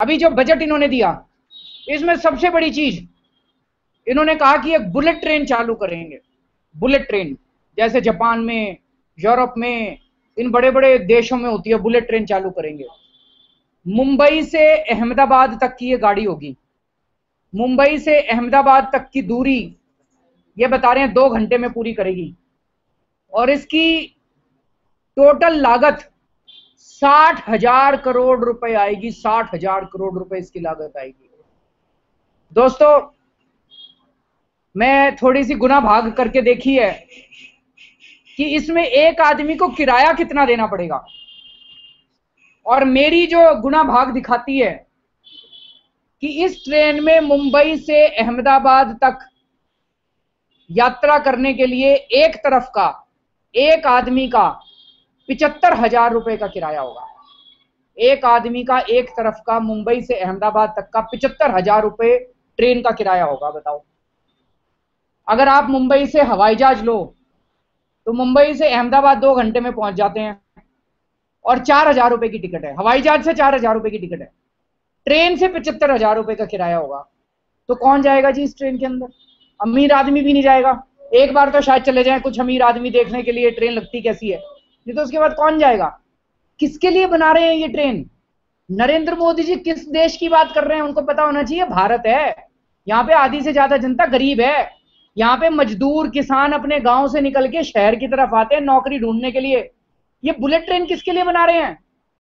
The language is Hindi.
अभी जो बजट इन्होंने दिया, इसमें सबसे बड़ी चीज़, इन्होंने कहा कि एक बुलेट ट्रेन चालू करेंगे। बुलेट ट्रेन जैसे जापान में, यूरोप में, इन बड़े बड़े देशों में होती है बुलेट ट्रेन चालू करेंगे। मुंबई से अहमदाबाद तक की ये गाड़ी होगी। मुंबई से अहमदाबाद तक की दूरी, ये बता रहे हैं, दो घंटे में पूरी करेगी। और इसकी टोटल लागत साठ हज़ार करोड़ रुपए आएगी, साठ हज़ार करोड़ रुपए इसकी लागत आएगी। दोस्तों, मैं थोड़ी सी गुना भाग करके देखी है कि इसमें एक आदमी को किराया कितना देना पड़ेगा। और मेरी जो गुना भाग दिखाती है कि इस ट्रेन में मुंबई से अहमदाबाद तक यात्रा करने के लिए एक तरफ़ का, एक आदमी का पिचहत्तर हज़ार रुपए का किराया होगा। एक आदमी का एक तरफ़ का मुंबई से अहमदाबाद तक का पिचहत्तर हज़ार रुपए ट्रेन का किराया होगा, बताओ। अगर आप मुंबई से हवाई जहाज़ लो तो मुंबई से अहमदाबाद दो घंटे में पहुँच जाते हैं और चार हज़ार रुपए की टिकट है। हवाई जहाज़ से चार हज़ार रुपए की टिकट है। ट्रेन से पचहत्तर हज़ार रुपए का किराया होगा। तो कौन जाएगा जी इस ट्रेन के अंदर? अमीर आदमी भी नहीं जाएगा। एक बार तो शायद चले जाए कुछ अमीर आदमी देखने के लिए, ट्रेन लगती कैसी है? नहीं तो उसके बाद कौन जाएगा? किसके लिए बना रहे हैं ये ट्रेन नरेंद्र मोदी जी किस देश की बात कर रहे हैं? उनको पता होना चाहिए, भारत है। यहाँ पे आधी से ज़्यादा जनता गरीब है। यहाँ पे मजदूर, किसान अपने गाँव से निकल के शहर की तरफ़ आते हैं नौकरी ढूँढने के लिए। ये बुलेट ट्रेन किसके लिए बना रहे हैं?